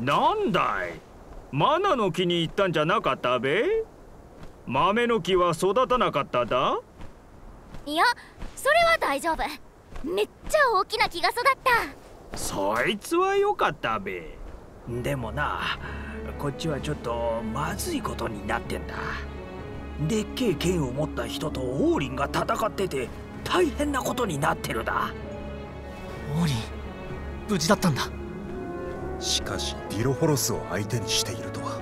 なんだい?マナの木に行ったんじゃなかったべ?豆の木は育たなかっただ?いやそれは大丈夫。めっちゃ大きな木が育った。そいつは良かったべ。でもなこっちはちょっとまずいことになってんだ。でっけえ剣を持った人とオーリンが戦ってて大変なことになってるだ。オーリン無事だったんだしかしディロフォロスを相手にしているとは。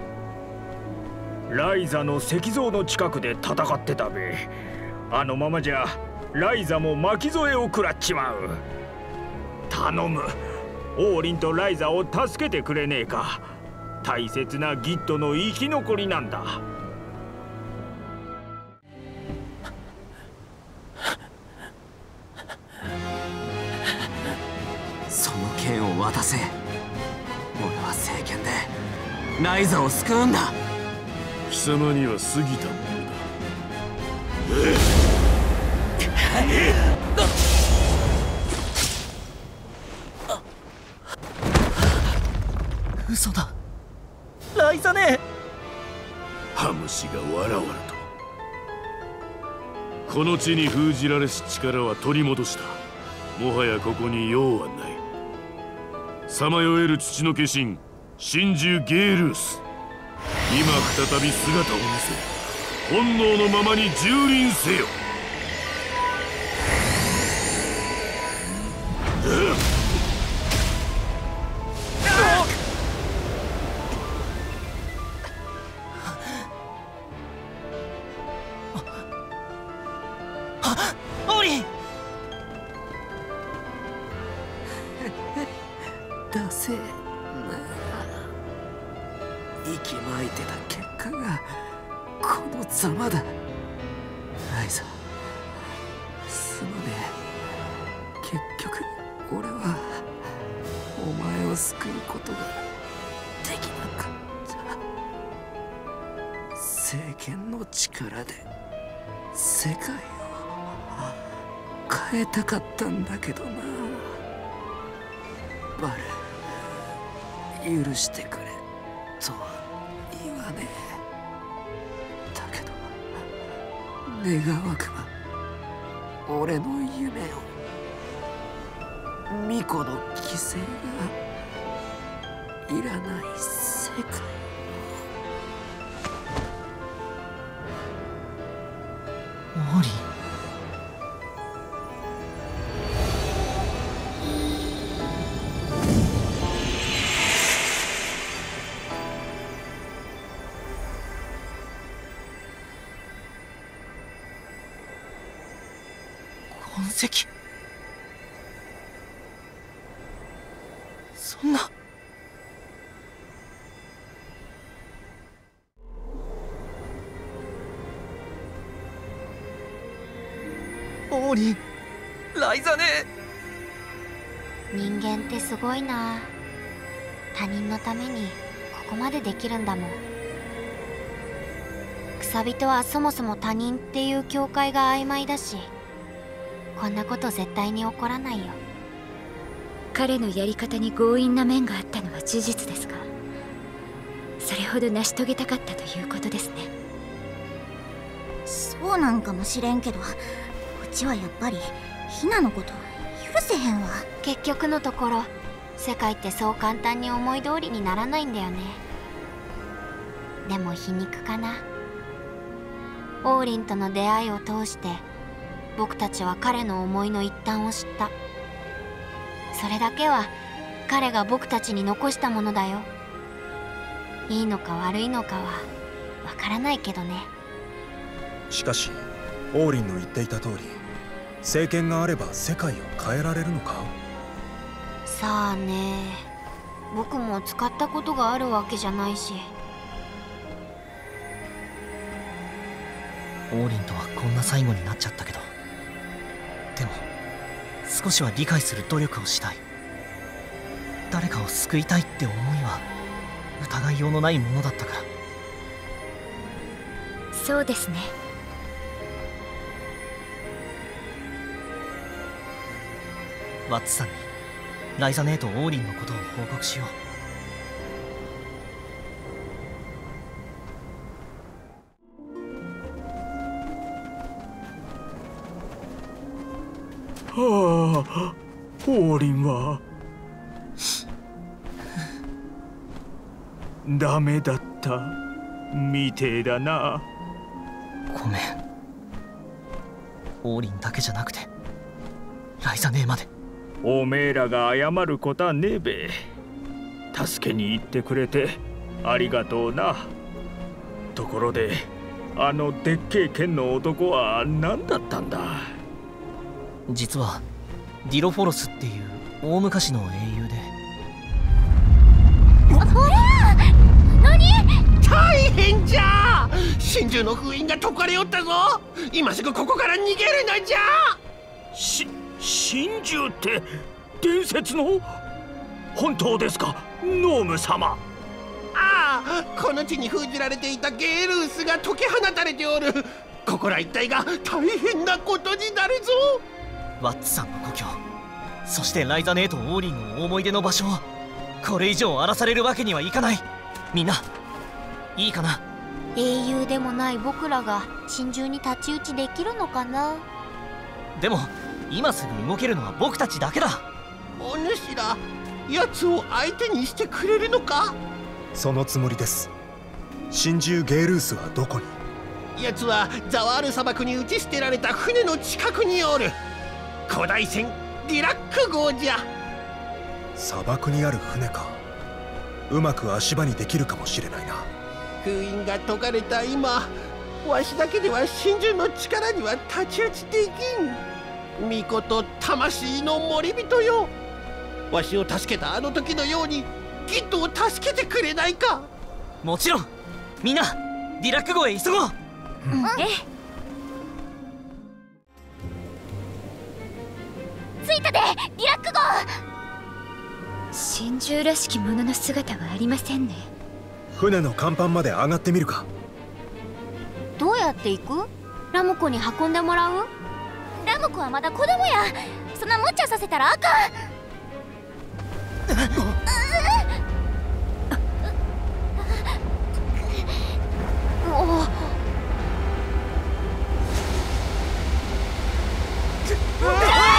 ライザの石像の近くで戦ってたべ。あのままじゃライザも巻き添えを食らっちまう。頼む。オーリンとライザを助けてくれねえか。大切なギッドの生き残りなんだ。その剣を渡せライザを救うんだ。貴様には過ぎたものだ。嘘だ。ライザネハムシがわらわらと。この地に封じられし力は取り戻した。もはやここに用はない。さまよえる土の化身真珠ゲールース。今再び姿を見せ本能のままに蹂躙せよ。ができなかった聖剣の力で世界を変えたかったんだけどなバル許してくれとは言わねえだけど願わくば俺の夢を巫女の犠牲がいらない世界モーリーオーリンライザネ。人間ってすごいな。他人のためにここまでできるんだもん。草人はそもそも他人っていう境界が曖昧だしこんなこと絶対に起こらないよ。彼のやり方に強引な面があったのは事実ですがそれほど成し遂げたかったということですね。そうなんかもしれんけどうちはやっぱりヒナのこと許せへんわ。結局のところ世界ってそう簡単に思い通りにならないんだよね。でも皮肉かな。オーリンとの出会いを通して僕たちは彼の思いの一端を知った。それだけは彼が僕たちに残したものだよ。いいのか悪いのかはわからないけどね。しかしオーリンの言っていた通り政権があれば世界を変えられるのか？さあね。僕も使ったことがあるわけじゃないし。オーリンとはこんな最後になっちゃったけど。でも少しは理解する努力をしたい。誰かを救いたいって思いは疑いようのないものだったから。そうですねワッツさんにライザ姉とオーリンのことを報告しよう。はあ王林は。ダメだった。みてえだな。ごめん。王林だけじゃなくてライザ姉まで。おめえらが謝ることはねえべ。助けに行ってくれてありがとうな。ところであのでっけえ剣の男は何だったんだ？実はディロフォロスっていう大昔の英雄で。大変じゃ！真珠の封印が解かれよったぞ。今すぐここから逃げるのじゃ！し真珠って伝説の？本当ですか？ノーム様。ああこの地に封じられていたゲールースが解き放たれておる。ここら一帯が大変なことになるぞ。ワッツさんの故郷。そしてライザネーとオーリンの思い出の場所を。これ以上荒らされるわけにはいかない。みんないいかな？英雄でもない僕らが真珠に太刀打ちできるのかな？でも今すぐ動けるのは僕たちだけだ。お主ら奴を相手にしてくれるのか？そのつもりです。真珠ゲールースはどこに？奴はザワール砂漠に打ち捨てられた船の近くにおる。古代船ディラック号じゃ。砂漠にある船か。うまく足場にできるかもしれないな。封印が解かれた今わしだけでは真珠の力には太刀打ちできん巫女と魂の守人よ。わしを助けたあの時のようにギッドを助けてくれないか。もちろん。みんなディラック号へ急ごう。ええ。着いたでディラック号。神獣らしきものの姿はありませんね。船の甲板まで上がってみるか。どうやって行く？ラムコに運んでもらう？ラムコはまだ子供や。そんな無茶させたらあかん。おなん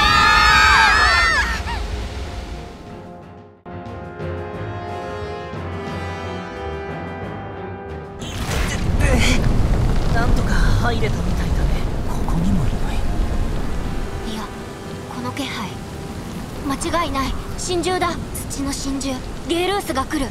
神獣だ。土の神獣ゲールースが来る。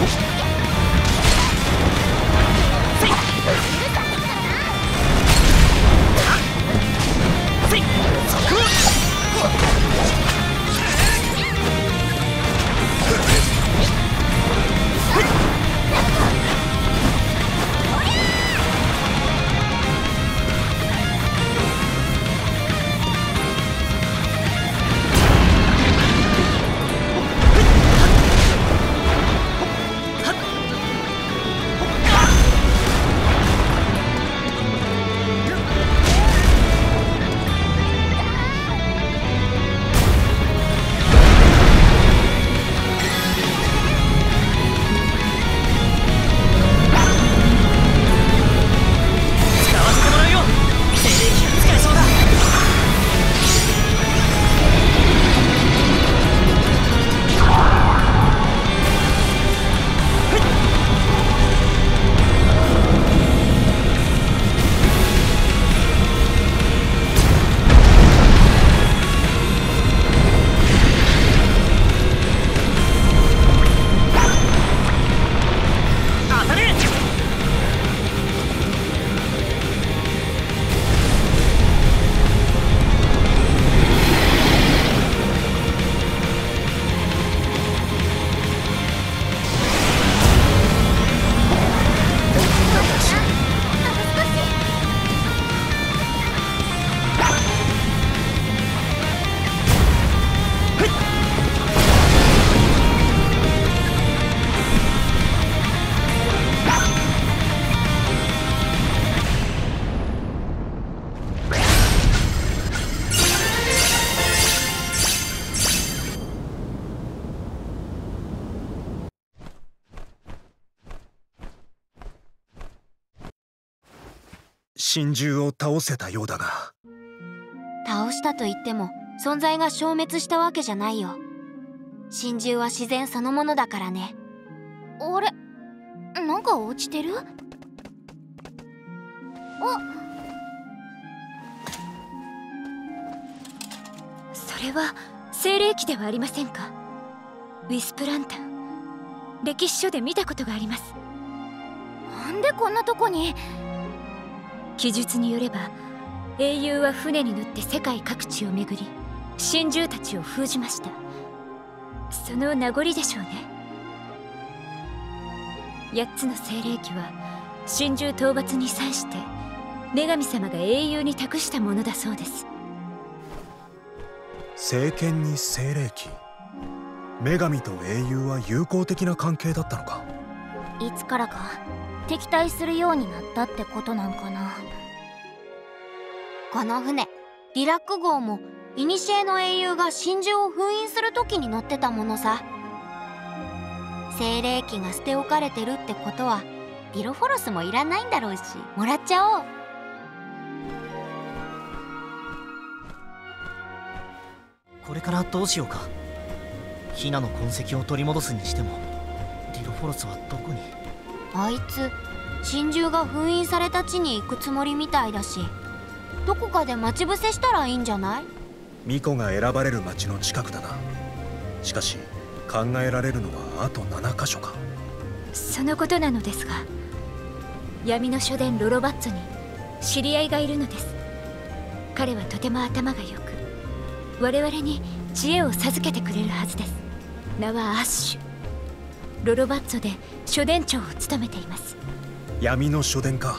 Oh! 真珠を倒せたようだが。倒したと言っても存在が消滅したわけじゃないよ。真珠は自然そのものだからね。あれ？なんか落ちてる？あそれは精霊機ではありませんか？ウィスプランタン。歴史書で見たことがあります。なんでこんなとこに？記述によれば英雄は船に乗って世界各地を巡り神獣たちを封じました。その名残でしょうね。8つの精霊機は神獣討伐に際して女神様が英雄に託したものだそうです。聖剣に精霊機女神と英雄は友好的な関係だったのか？いつからか敵対するようになったってことなんかなこの船リラック号も古の英雄が真珠を封印する時に乗ってたものさ。精霊機が捨て置かれてるってことはディロフォロスもいらないんだろうしもらっちゃおう。これからどうしようか。ヒナの痕跡を取り戻すにしてもディロフォロスはどこに？あいつ真珠が封印された地に行くつもりみたいだしどこかで待ち伏せしたらいいんじゃない？巫女が選ばれる町の近くだな。しかし考えられるのはあと7カ所か。そのことなのですが闇の書殿ロロバッツォに知り合いがいるのです。彼はとても頭が良く我々に知恵を授けてくれるはずです。名はアッシュ。ロロバッツォで書殿長を務めています。闇の書殿か。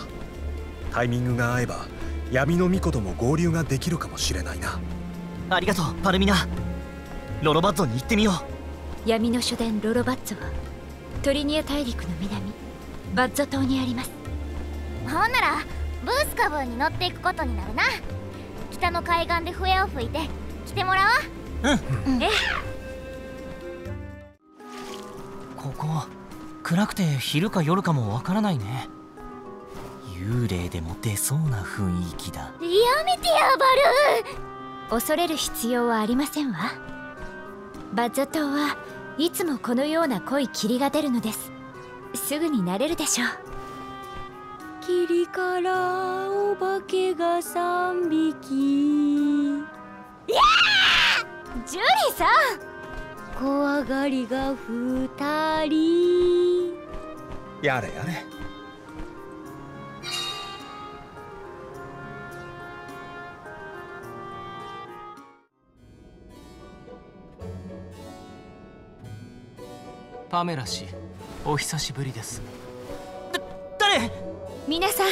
タイミングが合えば闇の巫女とも合流ができるかもしれないな。ありがとうパルミナ。ロロバッツォに行ってみよう。闇の書殿ロロバッツォはトリニア大陸の南バッゾ島にあります。ほんならブースカブーに乗っていくことになるな。北の海岸で笛を吹いて来てもらおう。うん、うん、え。ここ暗くて昼か夜かもわからないね幽霊でも出そうな雰囲気だ。やめてやバルー恐れる必要はありませんわ。バッゾ島はいつもこのような濃い霧が出るのです。すぐに慣れるでしょう。霧からお化けが3匹。いやジュリーさん。怖がりが2人。やれやれパメラ氏お久しぶりです。だ誰？皆さん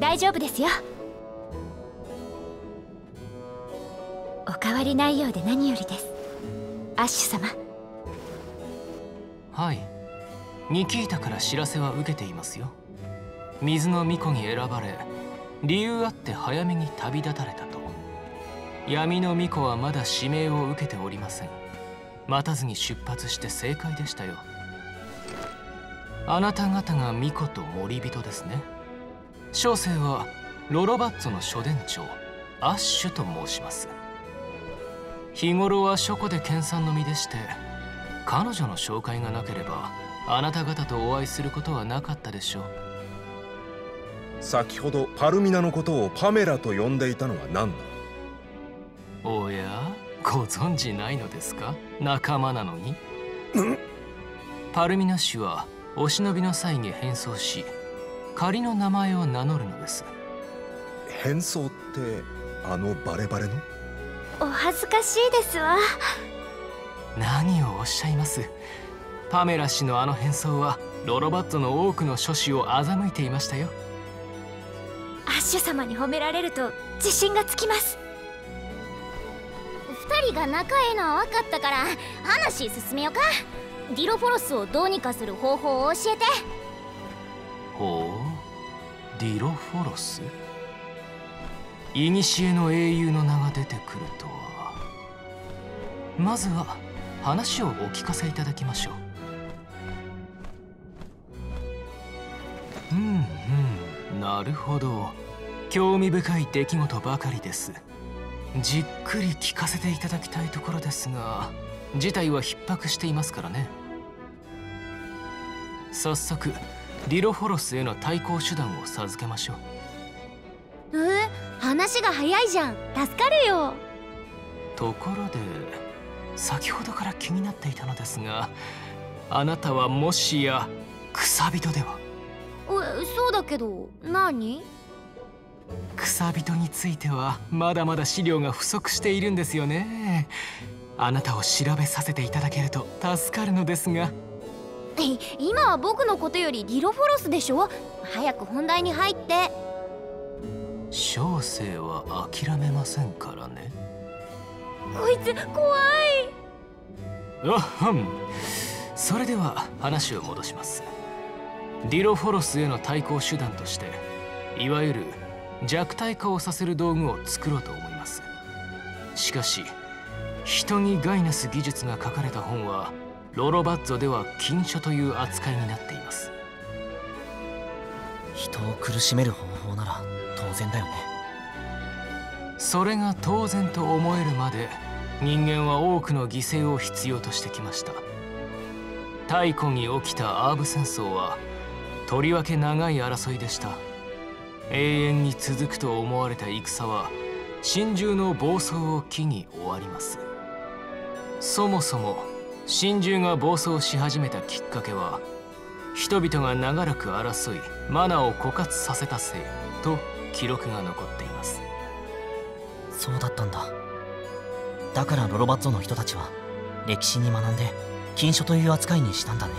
大丈夫ですよ。お変わりないようで何よりです。アッシュ様。はい。ニキータから知らせは受けていますよ。水の巫女に選ばれ理由あって早めに旅立たれたと。闇の巫女はまだ指名を受けておりません待たずに出発して正解でしたよ。あなた方が巫女と森人ですね。小生はロロバッツォの書殿長アッシュと申します。日頃は書庫で研鑽の身でして彼女の紹介がなければあなた方とお会いすることはなかったでしょう。先ほどパルミナのことをパメラと呼んでいたのは何だ？おや？ご存知ないのですか？仲間なのに？パルミナ氏はお忍びの際に変装し仮の名前を名乗るのです。変装ってあのバレバレの？お恥ずかしいですわ。何をおっしゃいます？パメラ氏のあの変装はロロバットの多くの諸子を欺いていましたよ。アッシュ様に褒められると自信がつきます二人が仲えのは分かったから話進めよか。ディロフォロスをどうにかする方法を教えて。ほう？ディロフォロス？古の英雄の名が出てくるとは。まずは話をお聞かせいただきましょう。うんうん。なるほど。興味深い出来事ばかりです。じっくり聞かせていただきたいところですが事態は逼迫していますからね。早速リロフォロスへの対抗手段を授けましょう。え話が早いじゃん。助かるよ。ところで先ほどから気になっていたのですがあなたはもしや草人では？そうだけど何？草人についてはまだまだ資料が不足しているんですよね。あなたを調べさせていただけると助かるのですが。今は僕のことよりリロフォロスでしょ？早く本題に入って。小生は諦めませんからね。こいつ怖い。あはんそれでは話を戻します。ディロフォロスへの対抗手段としていわゆる弱体化をさせる道具を作ろうと思います。しかし人に害なす技術が書かれた本はロロバッゾでは禁書という扱いになっています。人を苦しめる方法なら当然だよね。それが当然と思えるまで人間は多くの犠牲を必要としてきました。太古に起きたアーブ戦争はとりわけ長い争いでした永遠に続くと思われた戦は真珠の暴走を機に終わります。そもそも真珠が暴走し始めたきっかけは人々が長らく争いマナを枯渇させたせいと記録が残っています。そうだったんだ。だからロロバッゾの人たちは歴史に学んで禁書という扱いにしたんだね。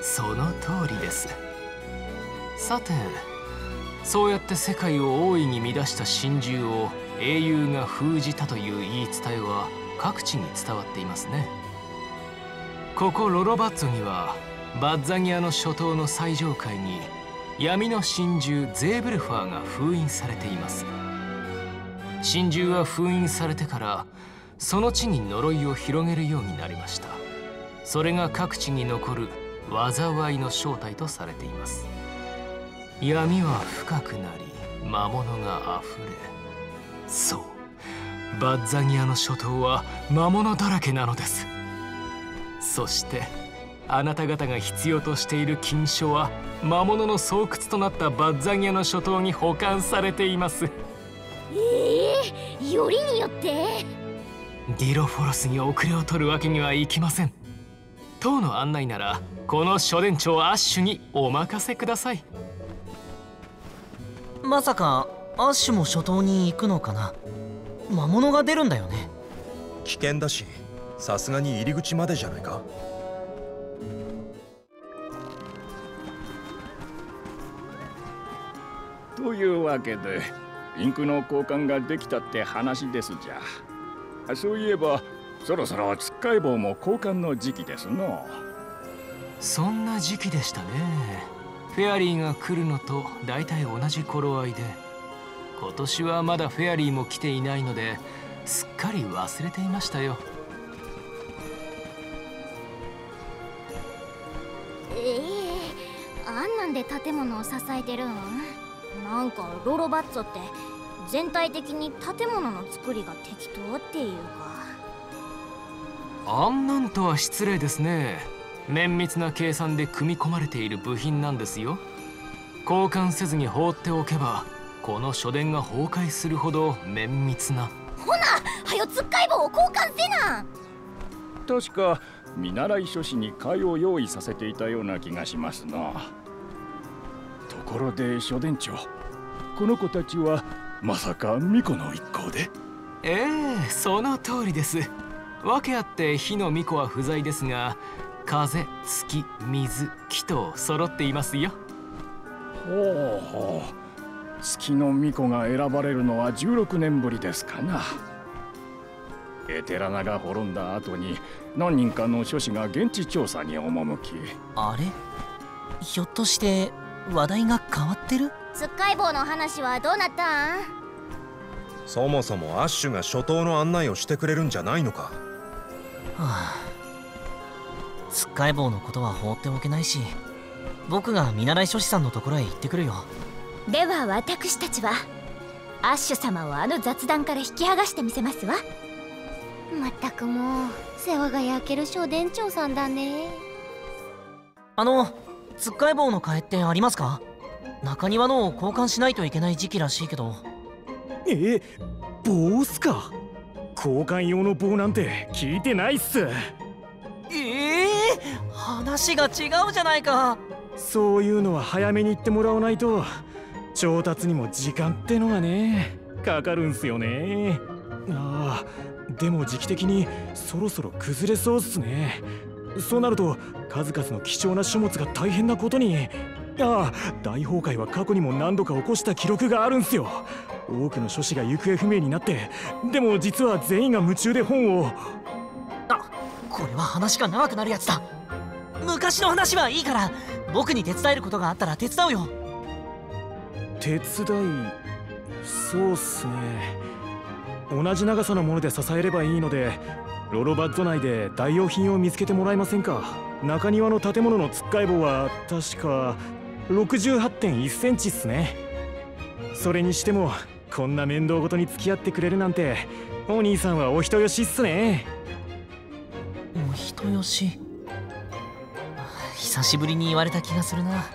その通りです。さてそうやって世界を大いに乱した真珠を英雄が封じたという言い伝えは各地に伝わっていますね。ここロロバッツォにはバッザギアの諸島の最上階に闇の真珠ゼーブルファーが封印されています。真珠は封印されてからその地に呪いを広げるようになりました。それが各地に残る災いの正体とされています。闇は深くなり魔物があふれ。そう。バッザギアの諸島は魔物だらけなのです。そしてあなた方が必要としている金書は魔物の巣窟となったバッザギアの諸島に保管されています。ええー、よりによって？ディロフォロスに遅れを取るわけにはいきません。当の案内ならこの諸伝長アッシュにお任せくださいまさかアッシュも初頭に行くのかな？魔物が出るんだよね。危険だしさすがに入り口までじゃないか？というわけでインクの交換ができたって話ですじゃ。そういえばそろそろつっかい棒も交換の時期ですの。そんな時期でしたねフェアリーが来るのと大体同じ頃合いで今年はまだフェアリーも来ていないのですっかり忘れていましたよ。ええー、あんなんで建物を支えてるん？なんかロロバッツォって全体的に建物の作りが適当っていうか。あんなんとは失礼ですね綿密な計算で組み込まれている部品なんですよ。交換せずに放っておけばこの書殿が崩壊するほど綿密な。ほなはよつっかい棒を交換せな。確か見習い書士に会を用意させていたような気がしますな。ところで書殿長この子たちはまさか巫女の一行で？ええその通りです。訳あって火の巫女は不在ですが風月水木と揃っていますよ。ほうほう。月の巫女が選ばれるのは16年ぶりですかな。エテラナが滅んだ後に何人かの書士が現地調査に赴き。あれ？ひょっとして話題が変わってる？つっかい棒の話はどうなったん？そもそもアッシュが初頭の案内をしてくれるんじゃないのか？はあつっかい棒のことは放っておけないし僕が見習い書士さんのところへ行ってくるよ。では私たちはアッシュ様をあの雑談から引き剥がしてみせますわ。まったくもう世話が焼ける書店長さんだね。あのつっかえ棒の替えってありますか？中庭のを交換しないといけない時期らしいけど。え棒っすか？交換用の棒なんて聞いてないっす。ええ？ー、話が違うじゃないか。そういうのは早めに言ってもらわないと調達にも時間ってのがねかかるんすよね。ああでも時期的にそろそろ崩れそうっすね。そうなると数々の貴重な書物が大変なことにああ大崩壊は過去にも何度か起こした記録があるんすよ。多くの書士が行方不明になってでも実は全員が夢中で本をこれは話が長くなるやつだ。昔の話はいいから僕に手伝えることがあったら手伝うよ。手伝い？そうっすね。同じ長さのもので支えればいいのでロロバッゾ内で代用品を見つけてもらえませんか？中庭の建物のつっかえ棒は確か68.1センチっすね。それにしてもこんな面倒ごとに付き合ってくれるなんてお兄さんはお人よしっすね。人よし。久しぶりに言われた気がするな。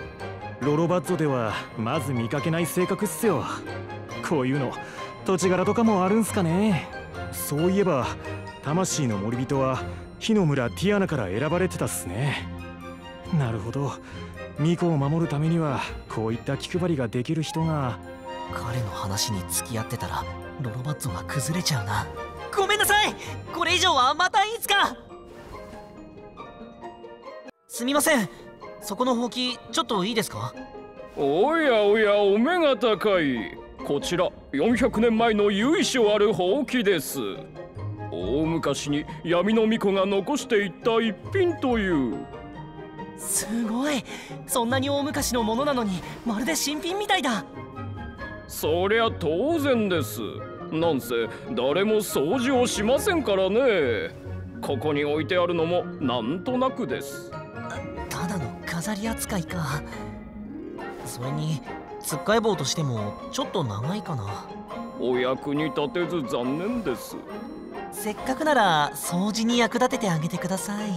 ロロバッゾではまず見かけない性格っすよ。こういうの土地柄とかもあるんすかね。そういえば魂の森人は火の村ティアナから選ばれてたっすね。なるほど。巫女を守るためにはこういった気配りができる人が。彼の話に付き合ってたらロロバッゾが崩れちゃうな。ごめんなさい。これ以上はまたいつかすみません。そこのほうきちょっといいですか？おやおやお目が高い。こちら400年前の由緒あるほうきです。大昔に闇の巫女が残していった一品という。すごい。そんなに大昔のものなのにまるで新品みたいだ。そりゃ当然です。なんせ誰も掃除をしませんからね。ここに置いてあるのもなんとなくです飾り扱いか。それにつっかえ棒としてもちょっと長いかな。お役に立てず残念です。せっかくなら掃除に役立ててあげてください。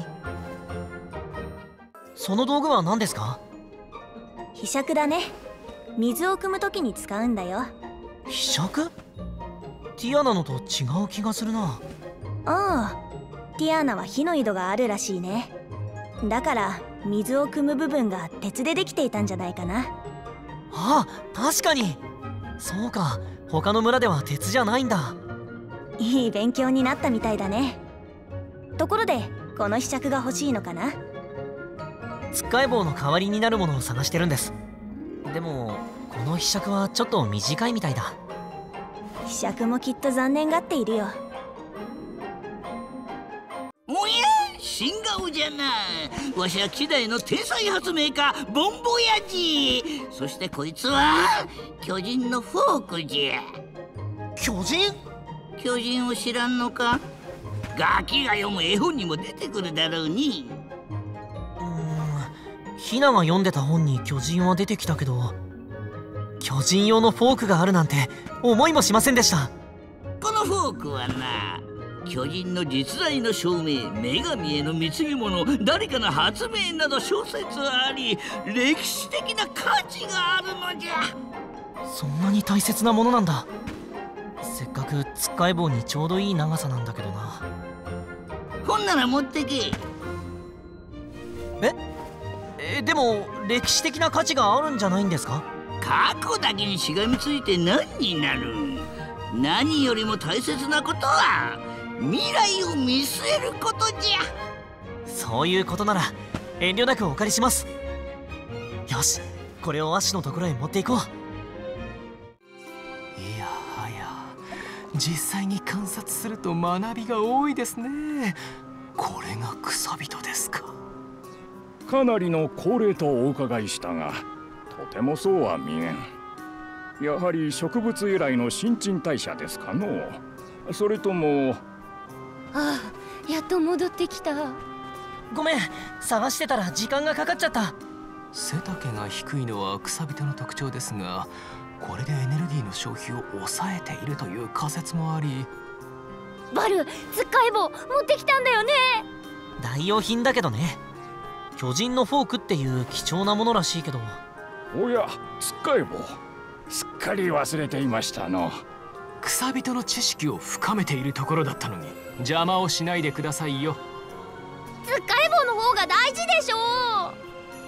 その道具は何ですか？ひしゃくだね。水を汲む時に使うんだよ。ひしゃくティアナのと違う気がするな。ああ。ティアナは火の井戸があるらしいねだから水を汲む部分が鉄でできていたんじゃないかな。あ確かに。そうか。他の村では鉄じゃないんだ。いい勉強になったみたいだね。ところでこの柄杓が欲しいのかな？つっかえ棒の代わりになるものを探してるんです。でもこの柄杓はちょっと短いみたいだ。柄杓もきっと残念がっているよ。おや？新顔じゃなわしは希代の天才発明家ボンボヤジそしてこいつは巨人のフォークじゃ。巨人？巨人を知らんのか？ガキが読む絵本にも出てくるだろうに。うんヒナが読んでた本に巨人は出てきたけど巨人用のフォークがあるなんて思いもしませんでした。このフォークはな巨人の実在の証明女神への貢ぎ物誰かの発明など諸説あり歴史的な価値があるのじゃ。そんなに大切なものなんだ。せっかくつっかえ棒にちょうどいい長さなんだけどな。ほんなら持ってけ。え？えでも歴史的な価値があるんじゃないんですか？過去だけにしがみついて何になる？何よりも大切なことは未来を見据えることじゃ。そういうことなら遠慮なくお借りします。よしこれをアッシュのところへ持っていこう。いやはや実際に観察すると学びが多いですね。これが草人ですか。かなりの高齢とお伺いしたがとてもそうは見えん。やはり植物由来の新陳代謝ですかのそれともああやっと戻ってきた。ごめん探してたら時間がかかっちゃった。背丈が低いのは草人の特徴ですがこれでエネルギーの消費を抑えているという仮説もあり。バルつっかえ棒持ってきたんだよね。代用品だけどね。巨人のフォークっていう貴重なものらしいけど。おやつっかえ棒。すっかり忘れていましたの草人の知識を深めているところだったのに邪魔をしないでくださいよ。つっかえ棒の方が大事でしょ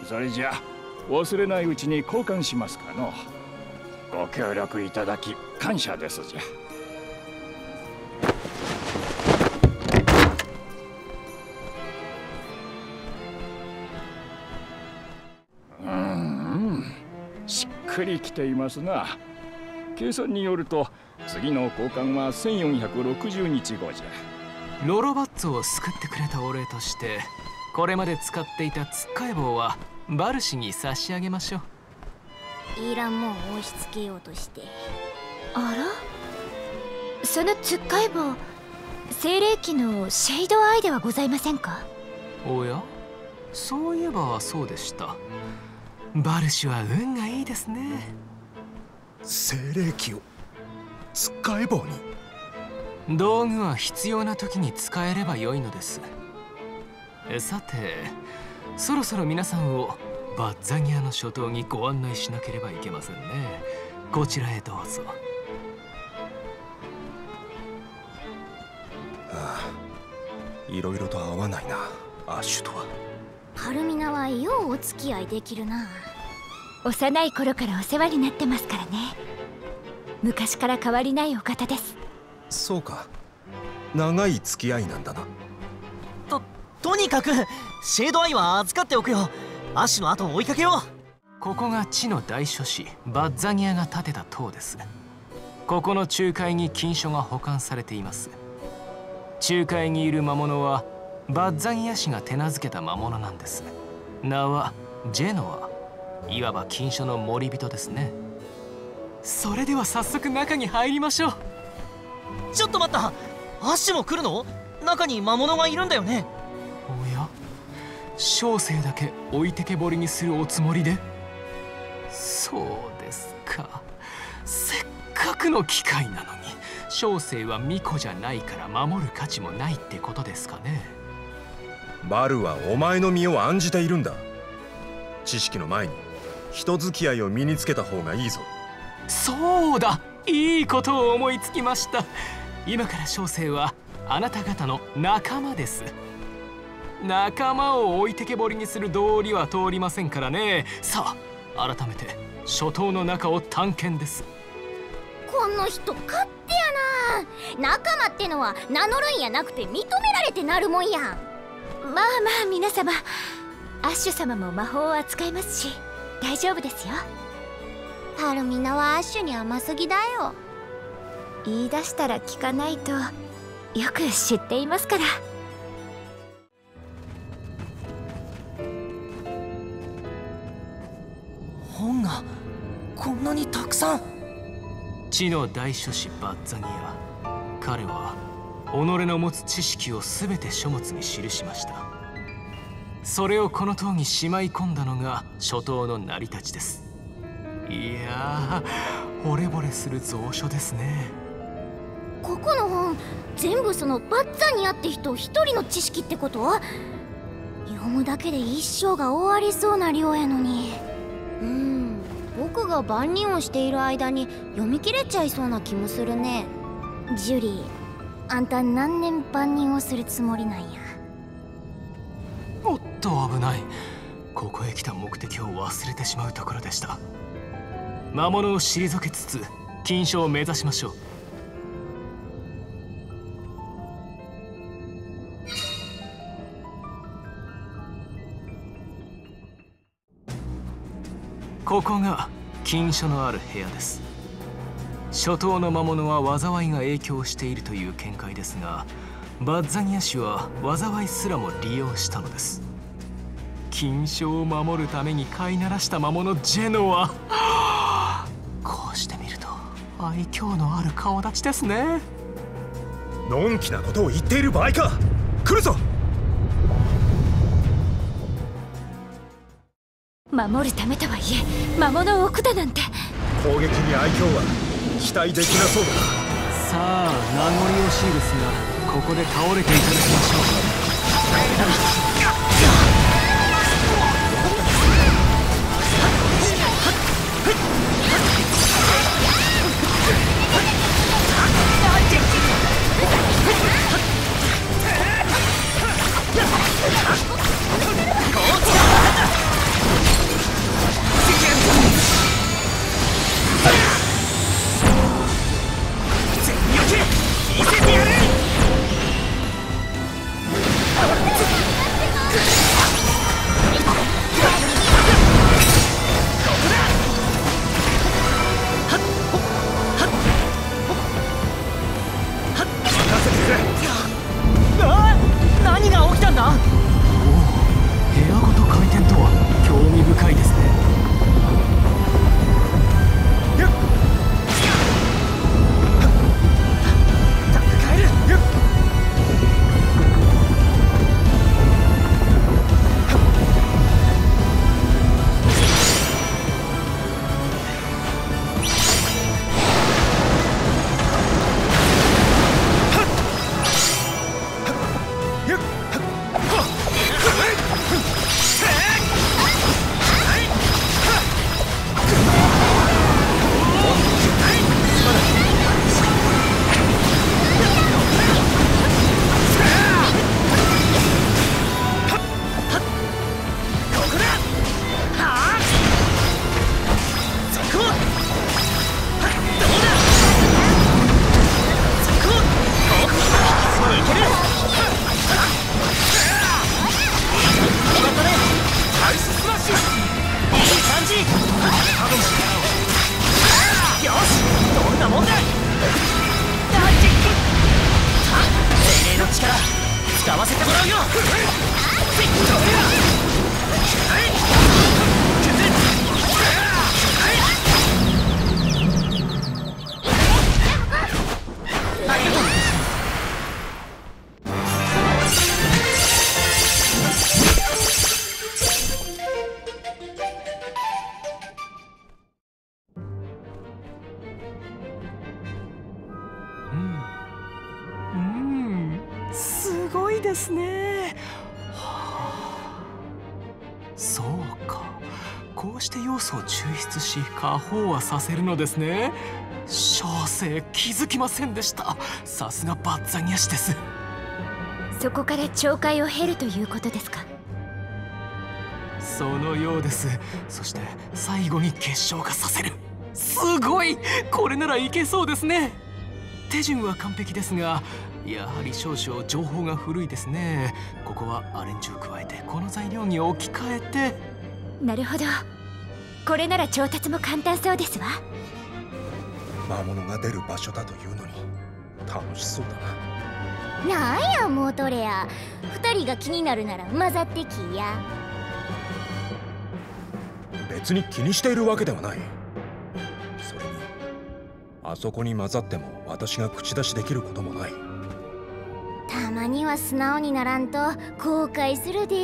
それじゃ忘れないうちに交換しますかの。ご協力いただき感謝ですじゃうんうん。しっくりきていますな。計算によると次の交換は1460日後じゃ。ロロバッツを救ってくれたお礼としてこれまで使っていたつっかえ棒はバルシに差し上げましょう。イーランも押し付けようとして。あら？そのつっかえ棒精霊機のシェイドアイではございませんか？おや？そういえばそうでした。バルシは運がいいですね。精霊機を？つっかえ棒に。道具は必要な時に使えればよいのです。さてそろそろ皆さんをバッザギアの諸島にご案内しなければいけませんね。こちらへどうぞ。ああいろいろと合わないなアッシュとは。パルミナはようお付き合いできるな。幼い頃からお世話になってますからね昔から変わりないお方です。そうか。長い付き合いなんだな。ととにかくシェードアイは預かっておくよ。アッシュの後を追いかけよう。ここが地の大書士バッザニアが建てた塔です。ここの仲介に金書が保管されています。仲介にいる魔物はバッザニア氏が手なずけた魔物なんです。名はジェノア。いわば金書の森人ですねそれでは早速中に入りましょう。ちょっと待った。アッシュも来るの？中に魔物がいるんだよね。おや？小生だけ置いてけぼりにするおつもりで？そうですか。せっかくの機会なのに小生は巫女じゃないから守る価値もないってことですかね。バルはお前の身を案じているんだ。知識の前に人付き合いを身につけた方がいいぞそうだいいことを思いつきました。今から小生はあなた方の仲間です。仲間を置いてけぼりにする道理は通りませんからね。さあ改めて初頭の中を探検です。この人勝手やな。仲間ってのは名乗るんやなくて認められてなるもんやん。まあまあ皆様アッシュ様も魔法を扱いますし大丈夫ですよパルミナはアッシュに甘すぎだよ。言い出したら聞かないとよく知っていますから。本がこんなにたくさん。地の大書士バッザニア彼は己の持つ知識を全て書物に記しました。それをこの塔にしまい込んだのが初頭の成り立ちですいやー惚れ惚れする蔵書ですね。ここの本全部そのバッザニアって人一人の知識ってこと？読むだけで一生が終わりそうな量やのに。うん僕が万人をしている間に読み切れちゃいそうな気もするね。ジュリーあんた何年万人をするつもりなんや？おっと危ない。ここへ来た目的を忘れてしまうところでした魔物を退けつつ金賞を目指しましょう。ここが金書のある部屋です。初頭の魔物は災いが影響しているという見解ですがバッザニア氏は災いすらも利用したのです。金賞を守るために飼いならした魔物ジェノは愛嬌のある顔立ちですね。のんきなことを言っている場合か。来るぞ。守るためとはいえ魔物を置くだなんて。攻撃に愛嬌は期待できなそうださあ名残惜しいですがここで倒れていただきましょう Ha! わせてもらうよ。過飽和させるのですね。小生気づきませんでした。さすがバッザニャシですそこから懲戒を経るということですか？そのようです。そして最後に結晶化させる。すごい!これならいけそうですね。手順は完璧ですがやはり少々情報が古いですね。ここはアレンジを加えてこの材料に置き換えて。なるほどこれなら調達も簡単そうですわ。魔物が出る場所だというのに楽しそうだな。なんやもうとれや二人が気になるなら混ざってきや。別に気にしているわけではない。それにあそこに混ざっても私が口出しできることもない。たまには素直にならんと後悔するで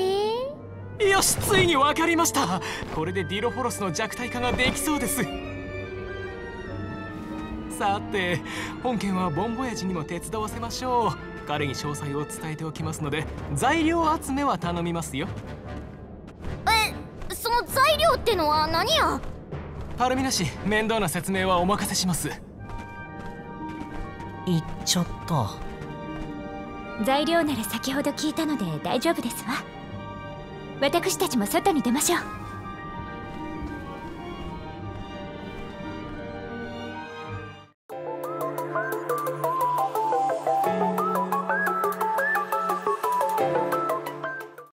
よしついに分かりました。これでディロフォロスの弱体化ができそうです。さて本件はボンボヤジにも手伝わせましょう。彼に詳細を伝えておきますので材料集めは頼みますよ。えその材料ってのは何や？パルミナ氏面倒な説明はお任せします。言っちゃった材料なら先ほど聞いたので大丈夫ですわ私たちも外に出ましょう。